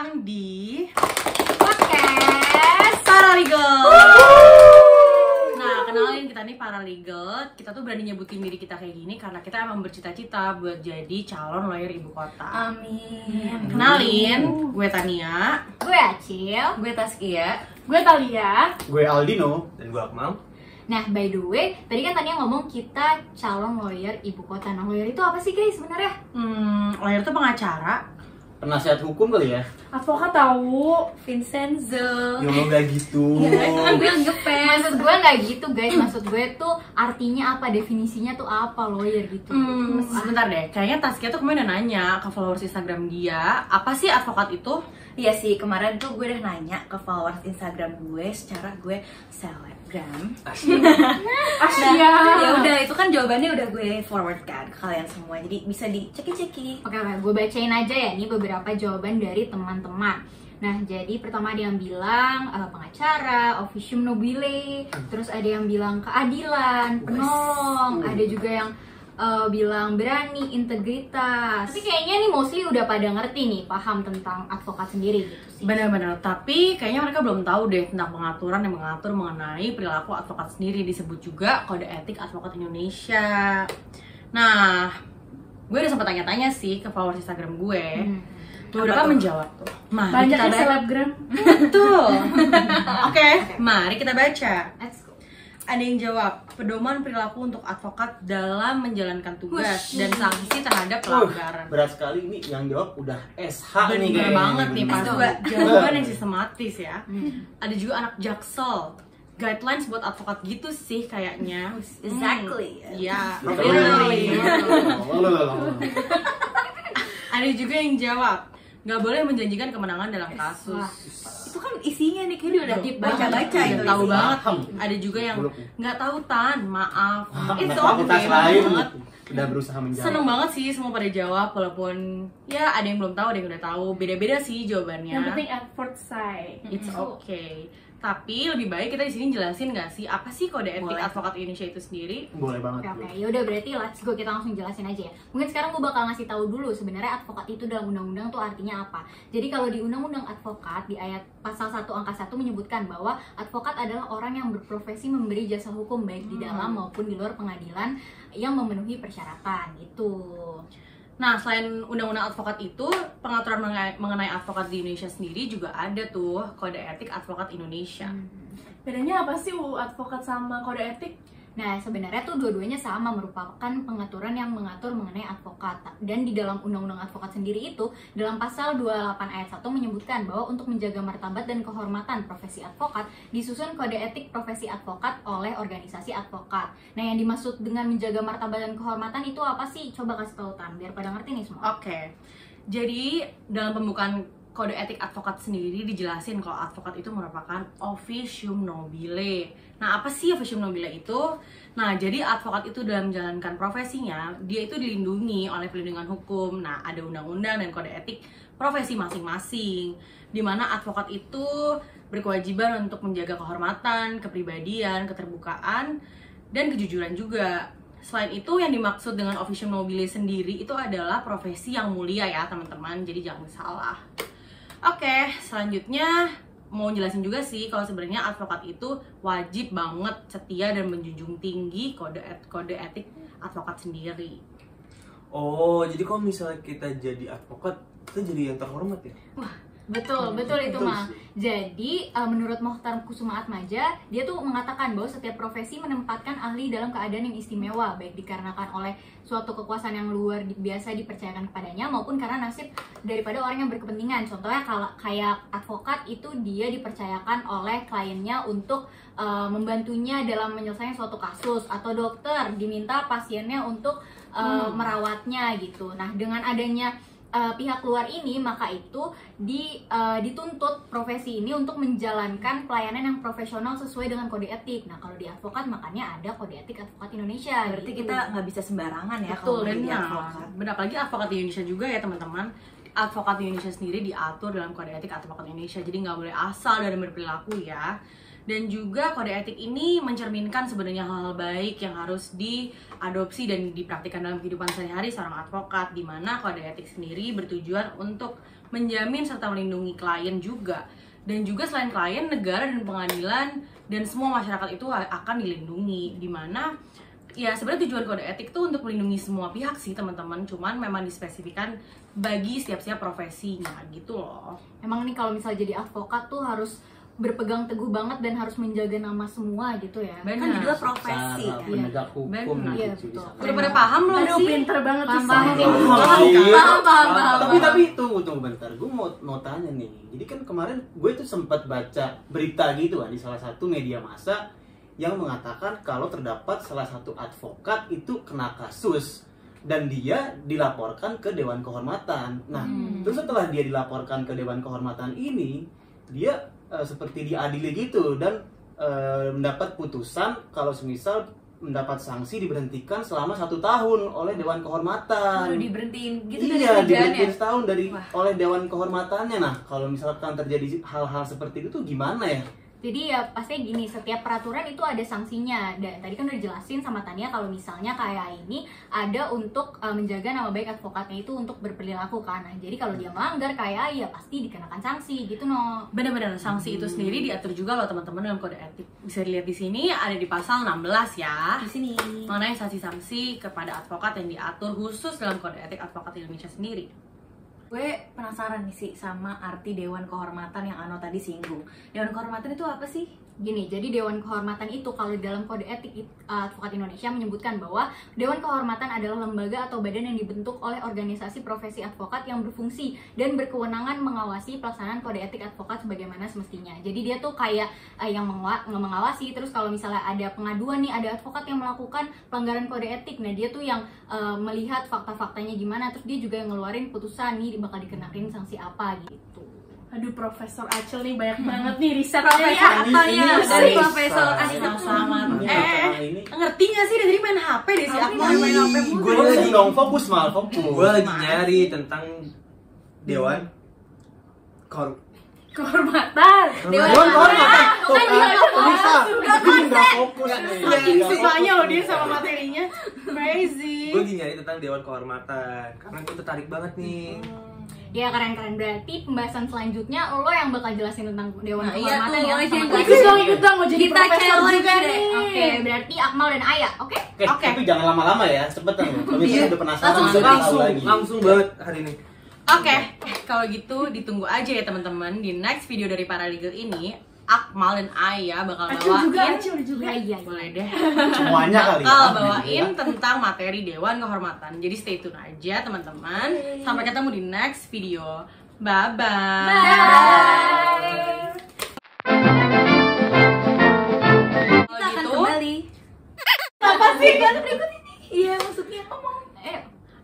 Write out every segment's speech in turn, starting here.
datang di podcast Paralegal. Nah, kenalin kita nih Paralegal. Kita tuh berani nyebutin diri kita kayak gini karena kita emang bercita-cita buat jadi calon lawyer ibu kota. Amin Kenalin, gue Tania. Gue Acil Gue Taskia. Gue Talia. Gue Aldino. dan gua Akmal Nah by the way, tadi kan Tania ngomong kita calon lawyer ibu kota Nah lawyer itu apa sih guys sebenarnya? Hmm, lawyer tuh pengacara. Penasihat hukum kali ya? Advokat tahu. Vincenzo. Ya lo gak gitu. Gue ngefans. Maksud gue nggak gitu guys, maksud gue tuh artinya apa, definisinya tuh apa lawyer gitu Hmm, sebentar deh. Kayaknya Taskia tuh kemarin udah nanya ke followers Instagram dia, apa sih advokat itu? Iya sih, kemarin tuh gue udah nanya ke followers Instagram gue secara gue selebgram. Asia. ya udah itu kan jawabannya udah gue forward kan ke kalian semua. Jadi bisa diceki-ceki. Oke oke, gue bacain aja ya nih beberapa jawaban dari teman-teman. Nah, jadi pertama ada yang bilang eh, pengacara, officium nobile, terus ada yang bilang keadilan, penolong, ada juga yang eh, bilang berani, integritas. Tapi kayaknya nih mostly udah pada ngerti nih, paham tentang advokat sendiri gitu sih. Benar-benar, tapi kayaknya mereka belum tahu deh tentang pengaturan yang mengatur mengenai perilaku advokat sendiri disebut juga Kode Etik Advokat Indonesia. Nah, gue udah sempat tanya-tanya sih ke followers Instagram gue. Hmm. Beberapa menjawab tuh. Mari Banyak kita ya baca. selebgram. Betul. Oke, mari kita baca. Let's. Ada yang jawab, pedoman perilaku untuk advokat dalam menjalankan tugas Wush. dan sanksi terhadap Uh, pelanggaran. berat sekali ini yang jawab udah SH nih Bener kayaknya. banget nih pas jawaban yang sistematis ya. Hmm. Ada juga anak jaksel. Guidelines buat advokat gitu sih kayaknya. Exactly. Hmm, Iya. Literally. Lalalala. Ada juga yang jawab, nggak boleh menjanjikan kemenangan dalam kasus. Wah. Itu kan isinya nih kayaknya udah Deep baca-baca banget. itu. tahu banget. Ada juga yang nggak tahu tan, maaf. Itu lain banget. udah berusaha menjawab. Seneng banget sih semua pada jawab walaupun ya ada yang belum tahu, ada yang udah tahu. Beda-beda sih jawabannya. Yang penting effort say. It's okay. Tapi lebih baik kita di sini jelasin nggak sih apa sih kode etik Boleh. advokat Indonesia itu sendiri? Boleh Oke banget. oke, yaudah berarti let's go kita langsung jelasin aja ya. Mungkin sekarang gue bakal ngasih tahu dulu sebenarnya advokat itu dalam undang-undang tuh artinya apa. Jadi kalau di undang-undang advokat di ayat pasal 1 angka 1 menyebutkan bahwa advokat adalah orang yang berprofesi memberi jasa hukum baik di dalam maupun di luar pengadilan yang memenuhi persyaratan gitu. Nah, selain undang-undang advokat itu, pengaturan mengenai, advokat di Indonesia sendiri juga ada tuh kode etik advokat Indonesia. Bedanya apa sih U advokat sama kode etik? Nah, sebenarnya tuh dua-duanya sama merupakan pengaturan yang mengatur mengenai advokat. Dan di dalam Undang-Undang Advokat sendiri itu, dalam pasal 28 ayat 1 menyebutkan bahwa untuk menjaga martabat dan kehormatan profesi advokat, disusun kode etik profesi advokat oleh organisasi advokat. Nah, yang dimaksud dengan menjaga martabat dan kehormatan itu apa sih? Coba kasih tahu Tan, biar pada ngerti nih semua. Oke, jadi dalam pembukaan kode etik advokat sendiri dijelasin kalau advokat itu merupakan officium nobile. Nah, apa sih officium nobile itu? Nah, jadi advokat itu dalam menjalankan profesinya, dia itu dilindungi oleh pelindungan hukum. Nah, ada undang-undang dan kode etik profesi masing-masing. Di mana advokat itu berkewajiban untuk menjaga kehormatan, kepribadian, keterbukaan, dan kejujuran juga. Selain itu yang dimaksud dengan officium nobile sendiri itu adalah profesi yang mulia ya teman-teman, jadi jangan salah. Oke, selanjutnya mau jelasin juga sih kalau sebenarnya advokat itu wajib banget setia dan menjunjung tinggi kode et- kode etik advokat sendiri. oh jadi kalau misalnya kita jadi advokat kita jadi yang terhormat ya Betul, betul itu mah. Jadi uh, menurut Mohtar Kusuma Atmaja, dia tuh mengatakan bahwa setiap profesi menempatkan ahli dalam keadaan yang istimewa, baik dikarenakan oleh suatu kekuasaan yang luar biasa dipercayakan kepadanya maupun karena nasib daripada orang yang berkepentingan. Contohnya kalau kayak advokat itu dia dipercayakan oleh kliennya untuk uh, membantunya dalam menyelesaikan suatu kasus atau dokter diminta pasiennya untuk uh, merawatnya gitu. Nah, dengan adanya uh, pihak luar ini maka itu di uh, dituntut profesi ini untuk menjalankan pelayanan yang profesional sesuai dengan kode etik. Nah kalau di advokat makanya ada kode etik advokat Indonesia. Berarti gitu. kita nggak bisa sembarangan ya Betul, kalau Benar. advokat. Benar apalagi advokat di Indonesia juga ya teman-teman. Advokat di Indonesia sendiri diatur dalam kode etik advokat Indonesia, jadi nggak boleh asal dalam berperilaku ya. Dan juga kode etik ini mencerminkan sebenarnya hal-hal baik yang harus diadopsi dan dipraktikkan dalam kehidupan sehari-hari seorang advokat, di mana kode etik sendiri bertujuan untuk menjamin serta melindungi klien juga. Dan juga selain klien, negara dan pengadilan dan semua masyarakat itu akan dilindungi. Di mana ya sebenarnya tujuan kode etik tuh untuk melindungi semua pihak sih teman-teman. Cuman memang dispesifikan bagi setiap-setiap profesinya gitu loh. Emang nih kalau misalnya jadi advokat tuh harus berpegang teguh banget dan harus menjaga nama semua gitu ya. Benar. Kan juga profesi Cara kan. penegak hukum Benar. gitu Iya, betul. Udah pada paham belum sih? pinter banget Paham, sih. paham, paham. Paham, Paham, sih. paham, paham, paham. Tapi tapi tunggu tunggu bentar, gue mau mau tanya nih. Jadi kan kemarin gue tuh sempat baca berita gitu kan di salah satu media massa yang mengatakan kalau terdapat salah satu advokat itu kena kasus dan dia dilaporkan ke Dewan Kehormatan. Nah, Hmm. terus setelah dia dilaporkan ke Dewan Kehormatan ini, dia eh, seperti diadili gitu dan eh, mendapat putusan kalau semisal mendapat sanksi diberhentikan selama satu tahun oleh Dewan Kehormatan. Baru diberhentiin gitu dari iya, diberhentiin setahun dari Wah. oleh Dewan Kehormatannya. Nah, kalau misalkan terjadi hal-hal seperti itu tuh gimana ya? Jadi ya pastinya gini, setiap peraturan itu ada sanksinya. Dan tadi kan udah dijelasin sama Tania kalau misalnya kayak ini ada untuk uh, menjaga nama baik advokatnya itu untuk berperilaku kan. Nah, jadi kalau dia melanggar kayak ya pasti dikenakan sanksi gitu no. Benar-benar sanksi itu sendiri diatur juga loh teman-teman dalam kode etik. Bisa dilihat di sini ada di pasal 16 ya. Di sini. Mengenai sanksi-sanksi kepada advokat yang diatur khusus dalam kode etik advokat Indonesia sendiri. Gue penasaran nih sih sama arti Dewan Kehormatan yang Ano tadi singgung. Dewan Kehormatan itu apa sih? Gini, jadi Dewan Kehormatan itu kalau dalam kode etik uh, advokat Indonesia menyebutkan bahwa Dewan Kehormatan adalah lembaga atau badan yang dibentuk oleh organisasi profesi advokat yang berfungsi dan berkewenangan mengawasi pelaksanaan kode etik advokat sebagaimana semestinya. Jadi dia tuh kayak uh, yang mengawa- mengawasi terus kalau misalnya ada pengaduan nih ada advokat yang melakukan pelanggaran kode etik, nah dia tuh yang uh, melihat fakta-faktanya gimana terus dia juga yang ngeluarin putusan nih bakal dikenakin sanksi apa gitu. Aduh, Profesor Acel nih banyak banget nih risetnya Profesor ya. Atanya Ini dari. Profesor. Sama-sama. Ini Eh, ngerti gak sih dari main HP deh si Aku main HP. Gue lagi dong fokus mal fokus. gue lagi nyari tentang dewan kor Kehormatan. Dewan Dewan Kehormatan. Tuh kan kan, dia bisa. Ini nggak fokus nih. Saking Nggak sukanya fokus loh dia sama materinya. Crazy. gue lagi nyari tentang dewan kehormatan karena gue tertarik banget nih Ya keren-keren berarti pembahasan selanjutnya lo yang bakal jelasin tentang Dewan Nah, iya Kehormatan tuh, ya. Ikut dong, ikut dong mau jadi Kita profesor juga deh. nih. Oke, berarti Akmal dan Ayah, oke? Oke, tapi jangan lama-lama ya, cepetan misalnya Iya. udah penasaran, Langsung, langsung lagi. langsung banget hari ini Oke, kalau gitu ditunggu aja ya teman-teman di next video dari Paralegal ini Akmal dan Aya bakal juga, bawain Acel juga. Iya, iya. boleh deh Semuanya kali ya. bakal bawain tentang materi Dewan Kehormatan. Jadi stay tune aja teman-teman. Sampai ketemu di next video. Bye bye. Kita akan gitu, kembali. Iya, maksudnya ngomong. Eh,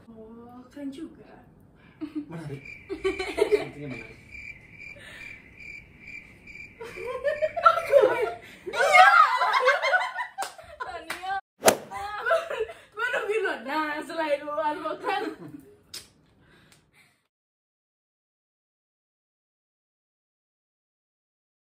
Oh, keren juga. Menarik. Sepertinya menarik.